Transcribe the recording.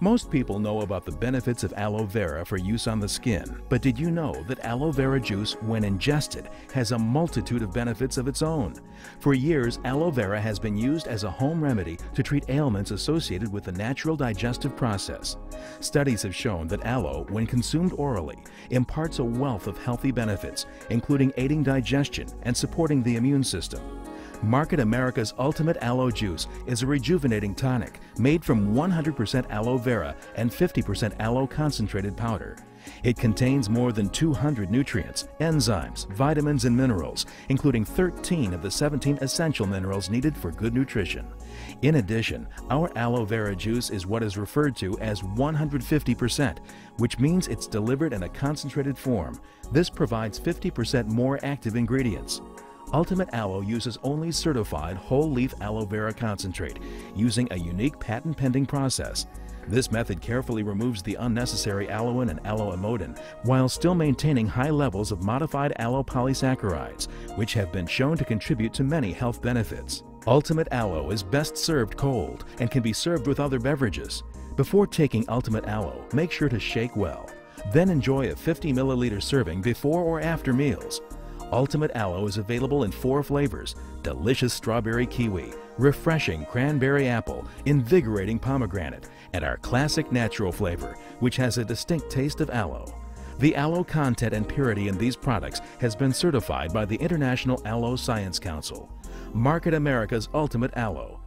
Most people know about the benefits of aloe vera for use on the skin, but did you know that aloe vera juice, when ingested, has a multitude of benefits of its own? For years, aloe vera has been used as a home remedy to treat ailments associated with the natural digestive process. Studies have shown that aloe, when consumed orally, imparts a wealth of healthy benefits, including aiding digestion and supporting the immune system. Market America's Ultimate Aloe Juice is a rejuvenating tonic made from 100% aloe vera and 50% aloe concentrated powder. It contains more than 200 nutrients, enzymes, vitamins, and minerals, including 13 of the 17 essential minerals needed for good nutrition. In addition, our aloe vera juice is what is referred to as 150%, which means it's delivered in a concentrated form. This provides 50% more active ingredients. Ultimate Aloe uses only certified whole leaf aloe vera concentrate using a unique patent pending process. This method carefully removes the unnecessary aloin and aloe-emodin while still maintaining high levels of modified aloe polysaccharides, which have been shown to contribute to many health benefits. Ultimate Aloe is best served cold and can be served with other beverages. Before taking Ultimate Aloe, make sure to shake well. Then enjoy a 50 milliliter serving before or after meals. Ultimate Aloe is available in four flavors delicious strawberry kiwi, refreshing cranberry apple, invigorating pomegranate, and our classic natural flavor, which has a distinct taste of aloe. The aloe content and purity in these products has been certified by the International Aloe Science Council. Market America's Ultimate Aloe.